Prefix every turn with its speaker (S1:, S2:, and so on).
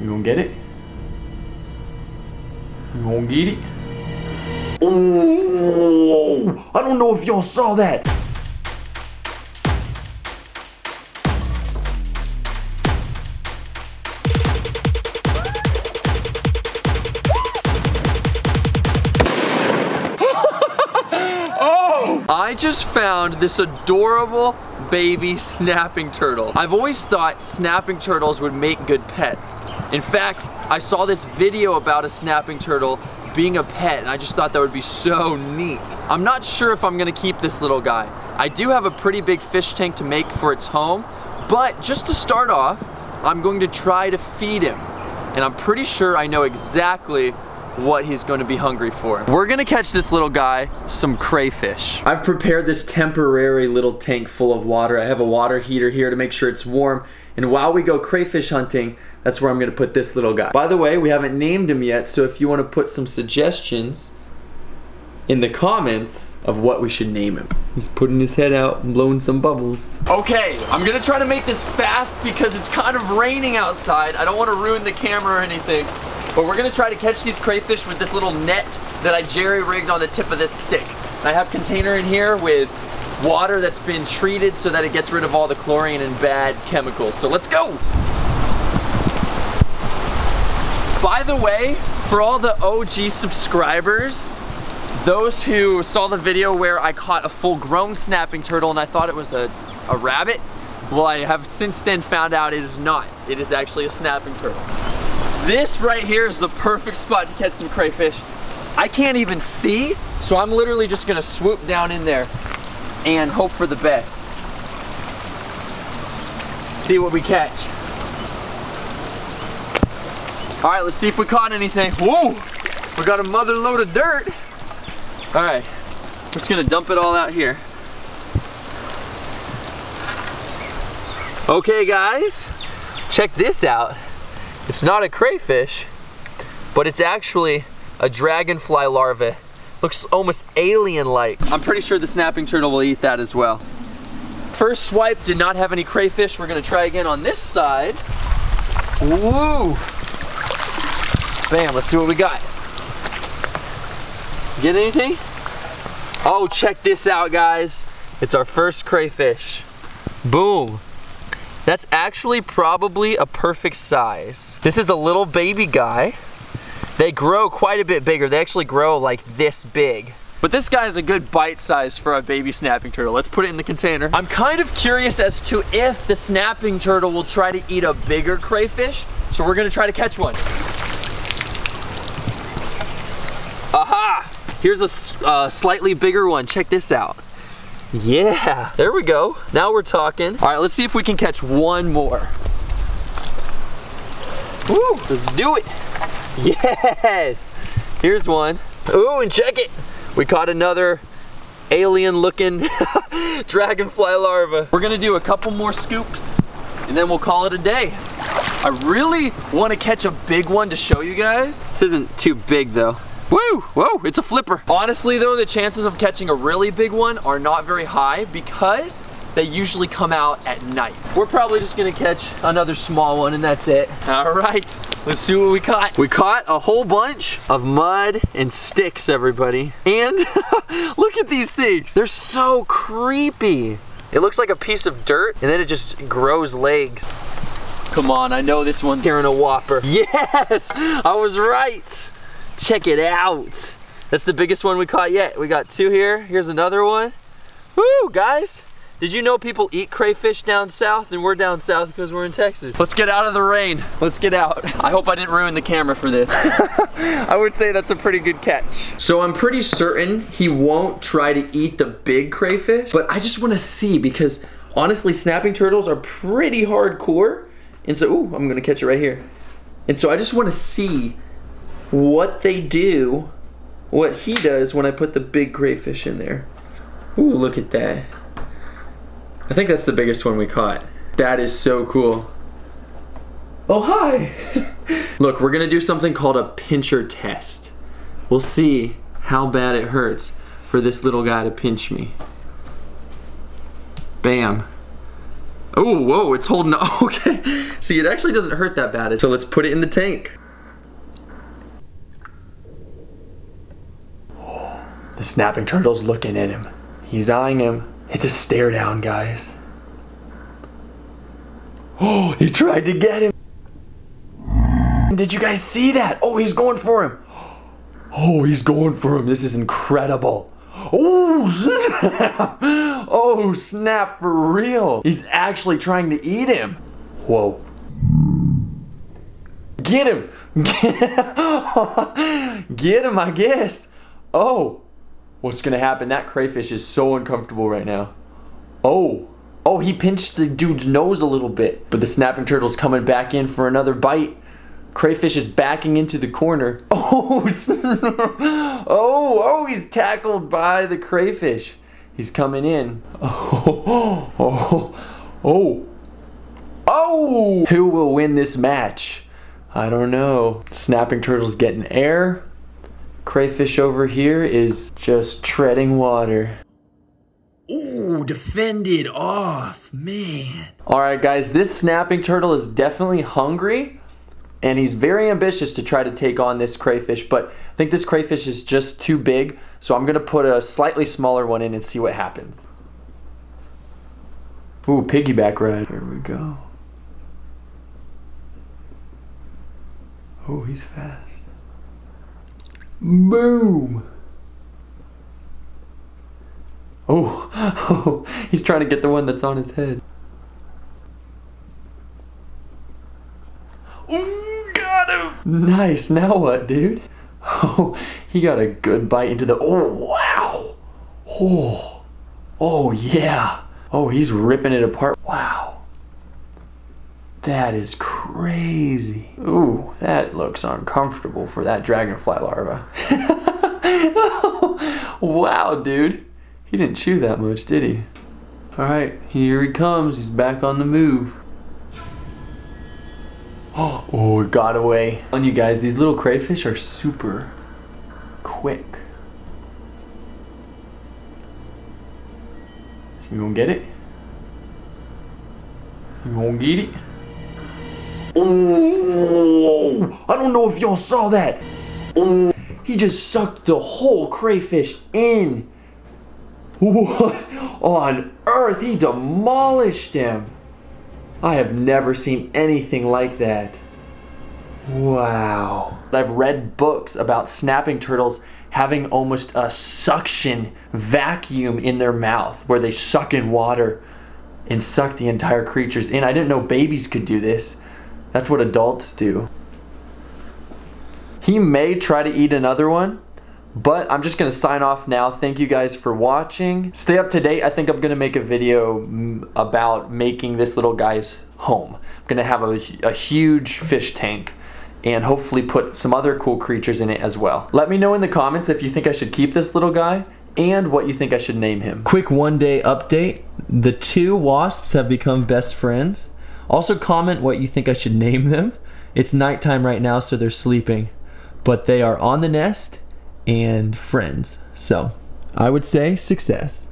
S1: You gonna get it? You gonna get it?
S2: Oh, I don't know if y'all saw that. Oh!
S3: I just found this adorable baby snapping turtle. I've always thought snapping turtles would make good pets. In fact, I saw this video about a snapping turtle being a pet and I just thought that would be so neat. I'm not sure if I'm gonna keep this little guy. I do have a pretty big fish tank to make for its home, but just to start off, I'm going to try to feed him. And I'm pretty sure I know exactly what he's going to be hungry for. We're gonna catch this little guy some crayfish. I've prepared this temporary little tank full of water. I have a water heater here to make sure it's warm. And while we go crayfish hunting, that's where I'm gonna put this little guy. By the way, we haven't named him yet, so if you wanna put some suggestions in the comments of what we should name him. He's putting his head out and blowing some bubbles. Okay, I'm gonna try to make this fast because it's kind of raining outside. I don't wanna ruin the camera or anything. But we're gonna try to catch these crayfish with this little net that I jerry rigged on the tip of this stick. I have container in here with water that's been treated so that it gets rid of all the chlorine and bad chemicals. So let's go. By the way, for all the OG subscribers, those who saw the video where I caught a full grown snapping turtle and I thought it was a, a rabbit, well I have since then found out it is not. It is actually a snapping turtle. This right here is the perfect spot to catch some crayfish. I can't even see, so I'm literally just gonna swoop down in there and hope for the best. See what we catch. All right, let's see if we caught anything. Whoa, we got a mother lode of dirt. All right, we're just gonna dump it all out here. Okay guys, check this out. It's not a crayfish, but it's actually a dragonfly larva. Looks almost alien-like. I'm pretty sure the snapping turtle will eat that as well. First swipe did not have any crayfish. We're gonna try again on this side. Woo! Bam, let's see what we got. Get anything? Oh, check this out, guys. It's our first crayfish. Boom. That's actually probably a perfect size. This is a little baby guy. They grow quite a bit bigger. They actually grow like this big. But this guy is a good bite size for a baby snapping turtle. Let's put it in the container. I'm kind of curious as to if the snapping turtle will try to eat a bigger crayfish. So we're gonna try to catch one. Aha! Here's a uh, slightly bigger one. Check this out. Yeah, there we go. Now we're talking. All right, let's see if we can catch one more. Woo, let's do it. Yes, here's one. Ooh, and check it. We caught another alien looking dragonfly larva. We're gonna do a couple more scoops and then we'll call it a day. I really wanna catch a big one to show you guys. This isn't too big though. Woo, whoa, it's a flipper. Honestly though, the chances of catching a really big one are not very high because they usually come out at night. We're probably just gonna catch another small one and that's it. All right, let's see what we caught. We caught a whole bunch of mud and sticks, everybody. And look at these things. They're so creepy. It looks like a piece of dirt and then it just grows legs. Come on, I know this one's carrying a whopper. Yes, I was right. Check it out. That's the biggest one we caught yet. We got two here. Here's another one. Woo, guys. Did you know people eat crayfish down south and we're down south because we're in Texas? Let's get out of the rain. Let's get out. I hope I didn't ruin the camera for this. I would say that's a pretty good catch. So I'm pretty certain he won't try to eat the big crayfish, but I just want to see because honestly, snapping turtles are pretty hardcore. And so, ooh, I'm gonna catch it right here. And so I just want to see what they do, what he does when I put the big crayfish in there. Ooh, look at that. I think that's the biggest one we caught. That is so cool. Oh, hi. Look, we're gonna do something called a pincher test. We'll see how bad it hurts for this little guy to pinch me. Bam. Oh, whoa, it's holding, okay. See, it actually doesn't hurt that bad. So let's put it in the tank.
S2: The snapping turtle's looking at him. He's eyeing him. It's a stare down, guys. Oh, he tried to get him. Did you guys see that? Oh, he's going for him. Oh, he's going for him. This is incredible. Oh, snap. Oh, snap for real. He's actually trying to eat him. Whoa. Get him. Get him, I guess. Oh, what's to happen? That crayfish is so uncomfortable right now. Oh, oh, he pinched the dude's nose a little bit. But the snapping turtle's coming back in for another bite. Crayfish is backing into the corner. Oh, oh, oh, he's tackled by the crayfish. He's coming in. Oh, oh, oh, oh. Who will win this match? I don't know. Snapping turtle's getting air. Crayfish over here is just treading water. Ooh, defended off, man. All right, guys, this snapping turtle is definitely hungry and he's very ambitious to try to take on this crayfish, but I think this crayfish is just too big, so I'm gonna put a slightly smaller one in and see what happens. Ooh, piggyback ride. Here we go. Oh, he's fast. Boom! Oh, oh, he's trying to get the one that's on his head. Ooh, got him! Nice, now what, dude? Oh, he got a good bite into the, oh, wow! Oh, oh, yeah. Oh, he's ripping it apart. Wow. That is crazy. Ooh, that looks uncomfortable for that dragonfly larva. wow, dude. He didn't chew that much, did he? All right, here he comes. He's back on the move. Oh, it got away. On you guys, these little crayfish are super quick. You gonna get it? You gonna get it? Oh, I don't know if y'all saw that. Oh, he just sucked the whole crayfish in. What on earth? He demolished him. I have never seen anything like that. Wow. I've read books about snapping turtles having almost a suction vacuum in their mouth where they suck in water and suck the entire creatures in. I didn't know babies could do this. That's what adults do. He may try to eat another one, but I'm just gonna sign off now. Thank you guys for watching. Stay up to date. I think I'm gonna make a video mm, about making this little guy's home. I'm gonna have a, a huge fish tank and hopefully put some other cool creatures in it as well. Let me know in the comments if you think I should keep this little guy and what you think I should name him. Quick one day update. The two wasps have become best friends. Also comment what you think I should name them. It's nighttime right now so they're sleeping. But they are on the nest and friends. So I would say success.